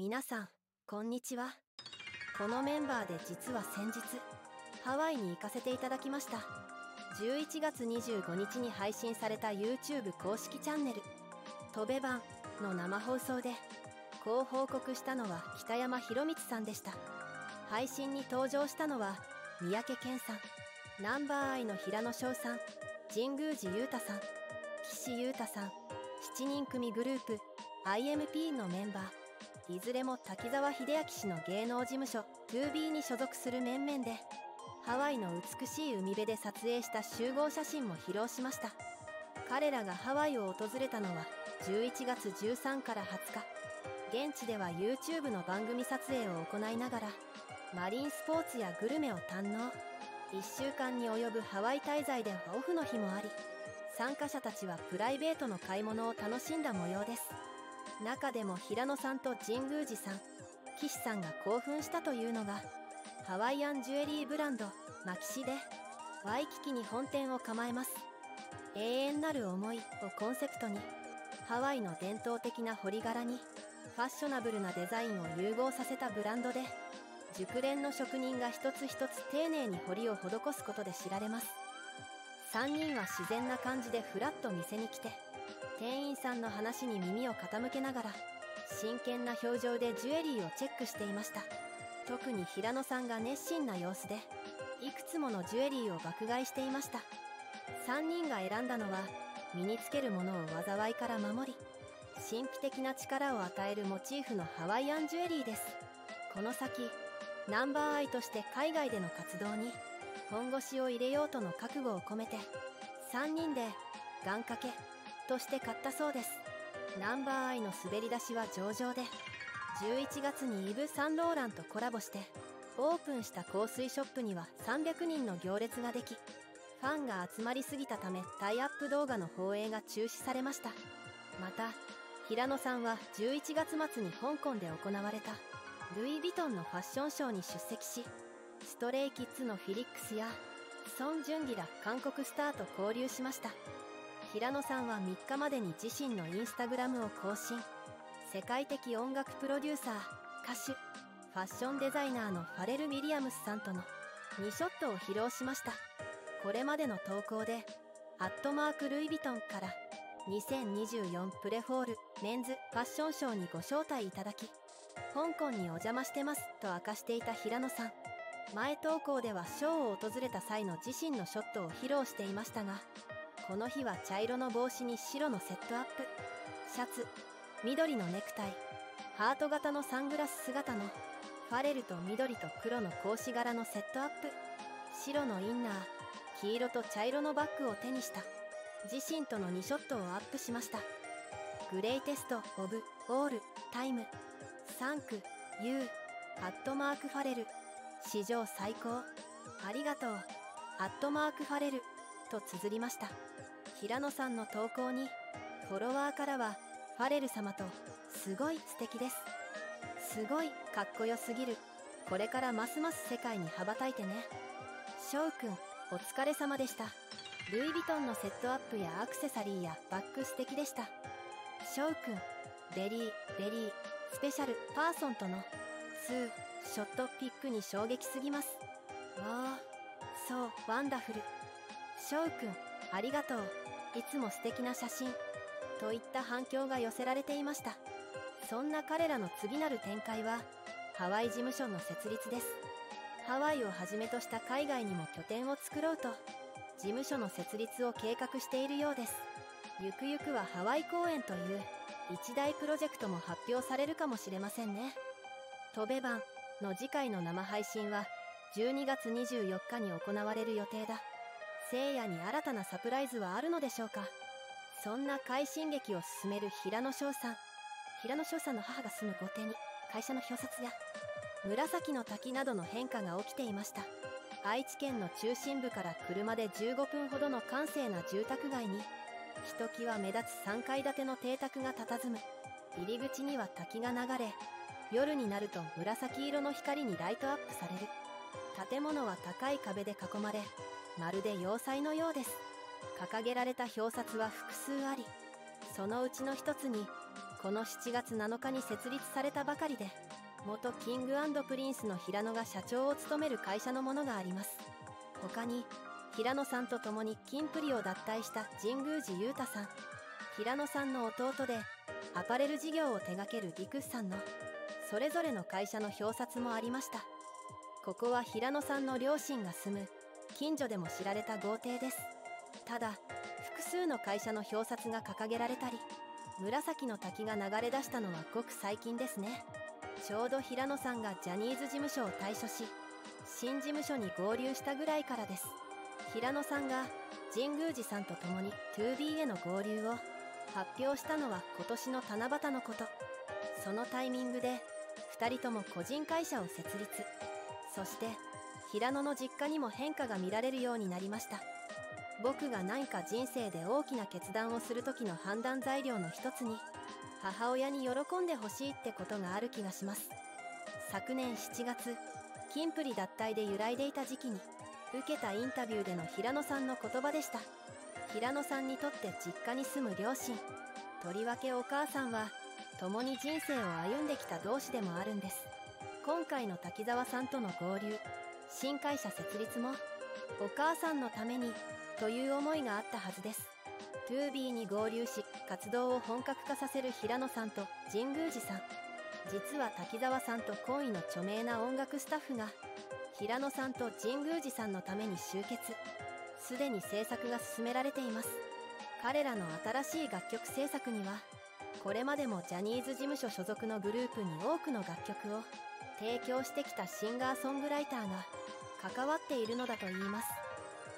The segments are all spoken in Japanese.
皆さんこんにちは。このメンバーで実は先日ハワイに行かせていただきました。11月25日に配信された YouTube 公式チャンネル「とべ版」の生放送でこう報告したのは北山宏光さんでした。配信に登場したのは三宅健さんナンバーアイの平野翔さん神宮寺勇太さん岸優太さん7人組グループ IMP のメンバー。いずれも滝沢秀明氏の芸能事務所 2B に所属する面々でハワイの美しい海辺で撮影した集合写真も披露しました。彼らがハワイを訪れたのは11月13から20日。現地では YouTube の番組撮影を行いながらマリンスポーツやグルメを堪能。1週間に及ぶハワイ滞在ではオフの日もあり参加者たちはプライベートの買い物を楽しんだ模様です。中でも平野さんと神宮寺さん岸さんが興奮したというのがハワイアンジュエリーブランドマキシでワイキキに本店を構えます。永遠なる思いをコンセプトにハワイの伝統的な彫り柄にファッショナブルなデザインを融合させたブランドで熟練の職人が一つ一つ丁寧に彫りを施すことで知られます。3人は自然な感じでフラッと店に来て店員さんの話に耳を傾けながら真剣な表情でジュエリーをチェックしていました。特に平野さんが熱心な様子でいくつものジュエリーを爆買いしていました。3人が選んだのは身につけるものを災いから守り神秘的な力を与えるモチーフのハワイアンジュエリーです。この先ナンバーアイとして海外での活動に本腰を入れようとの覚悟を込めて3人で願掛けとして買ったそうです。ナンバーアイの滑り出しは上々で11月にイブ・サンローランとコラボしてオープンした香水ショップには300人の行列ができファンが集まりすぎたためタイアップ動画の放映が中止されました。また平野さんは11月末に香港で行われたルイ・ヴィトンのファッションショーに出席しストレイキッズのフィリックスやソン・ジュンギら韓国スターと交流しました。平野さんは3日までに自身のインスタグラムを更新。世界的音楽プロデューサー歌手ファッションデザイナーのファレル・ウィリアムスさんとの2ショットを披露しました。これまでの投稿でアットマーク・ルイ・ヴィトンから2024プレフォールメンズファッションショーにご招待いただき香港にお邪魔してますと明かしていた平野さん。前投稿ではショーを訪れた際の自身のショットを披露していましたがこの日は茶色の帽子に白のセットアップ。シャツ緑のネクタイハート型のサングラス姿のファレルと緑と黒の格子柄のセットアップ。白のインナー黄色と茶色のバッグを手にした。自身との2ショットをアップしました。 Greatest of all time。 Thank you アットマーク・ファレル。史上最高。ありがとう。アットマーク・ファレル。と綴りました。平野さんの投稿にフォロワーからはファレル様とすごい素敵です。すごいかっこよすぎる。これからますます世界に羽ばたいてね。紫耀くんお疲れ様でした。ルイ・ヴィトンのセットアップやアクセサリーやバッグ素敵でした。紫耀くん very very special person との2ショットピックに衝撃すぎます。 Wow so wonderful。紫耀くんありがとう。いつも素敵な写真。といった反響が寄せられていました。そんな彼らの次なる展開はハワイ事務所の設立です。ハワイをはじめとした海外にも拠点を作ろうと事務所の設立を計画しているようです。ゆくゆくはハワイ公演という一大プロジェクトも発表されるかもしれませんね。飛べ版の次回の生配信は12月24日に行われる予定だ。聖夜に新たなサプライズはあるのでしょうか？そんな快進撃を進める平野翔さん。平野翔さんの母が住む御邸に会社の表札や紫の滝などの変化が起きていました。愛知県の中心部から車で15分ほどの閑静な住宅街にひときわ目立つ3階建ての邸宅が佇む。入り口には滝が流れ夜になると紫色の光にライトアップされる。建物は高い壁で囲まれまるで要塞のようです。掲げられた表札は複数ありそのうちの一つにこの7月7日に設立されたばかりで元キングプリンスの平野が社長を務める会社のものがあります。他に平野さんと共にキンプリを脱退した神宮寺勇太さん平野さんの弟でアパレル事業を手掛ける陸さんのそれぞれの会社の表札もありました。ここは平野さんの両親が住む近所でも知られた豪邸です。ただ複数の会社の表札が掲げられたり紫の滝が流れ出したのはごく最近ですね。ちょうど平野さんがジャニーズ事務所を退所し新事務所に合流したぐらいからです。平野さんが神宮寺さんと共に 2B への合流を発表したのは今年の七夕のこと。そのタイミングで2人とも個人会社を設立。そして平野の実家にも変化が見られるようになりました。僕が何か人生で大きな決断をする時の判断材料の一つに母親に喜んでほしいってことがある気がします。昨年7月キンプリ脱退で揺らいでいた時期に受けたインタビューでの平野さんの言葉でした。平野さんにとって実家に住む両親とりわけお母さんは共に人生を歩んできた同士でもあるんです。今回の滝沢さんとの合流新会社設立もお母さんのためにという思いがあったはずです。2B に合流し活動を本格化させる平野さんと神宮寺さん。実は滝沢さんと懇意の著名な音楽スタッフが平野さんと神宮寺さんのために集結。すでに制作が進められています。彼らの新しい楽曲制作にはこれまでもジャニーズ事務所所属のグループに多くの楽曲を提供してきたシンガーソングライターが関わっているのだといいます。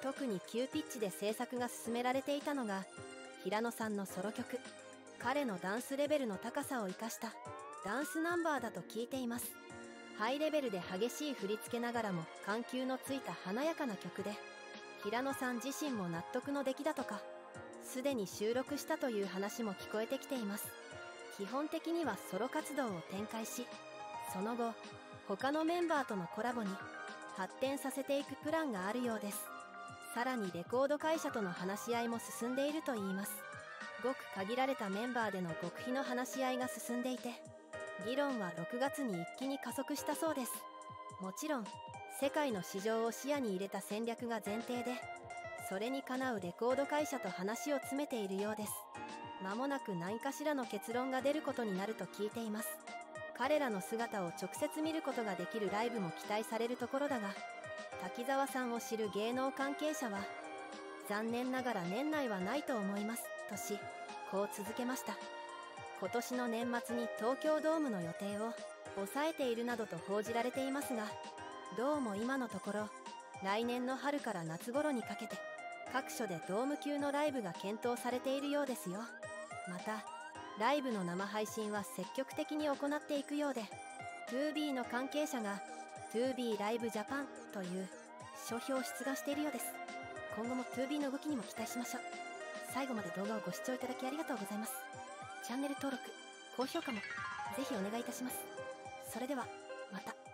特に急ピッチで制作が進められていたのが平野さんのソロ曲。彼のダンスレベルの高さを生かしたダンスナンバーだと聞いています。ハイレベルで激しい振り付けながらも緩急のついた華やかな曲で平野さん自身も納得の出来だとかすでに収録したという話も聞こえてきています。基本的にはソロ活動を展開しその後他のメンバーとのコラボに発展させていくプランがあるようです。さらにレコード会社との話し合いも進んでいるといいます。ごく限られたメンバーでの極秘の話し合いが進んでいて議論は6月に一気に加速したそうです。もちろん世界の市場を視野に入れた戦略が前提でそれにかなうレコード会社と話を詰めているようです。間もなく何かしらの結論が出ることになると聞いています。彼らの姿を直接見ることができるライブも期待されるところだが滝沢さんを知る芸能関係者は残念ながら年内はないと思いますとしこう続けました。今年の年末に東京ドームの予定を抑えているなどと報じられていますがどうも今のところ来年の春から夏頃にかけて各所でドーム級のライブが検討されているようですよ。またライブの生配信は積極的に行っていくようで 2B の関係者が 2B ライブジャパンという書評を出願しているようです。今後も 2B の動きにも期待しましょう。最後まで動画をご視聴いただきありがとうございます。チャンネル登録高評価もぜひお願いいたします。それではまた。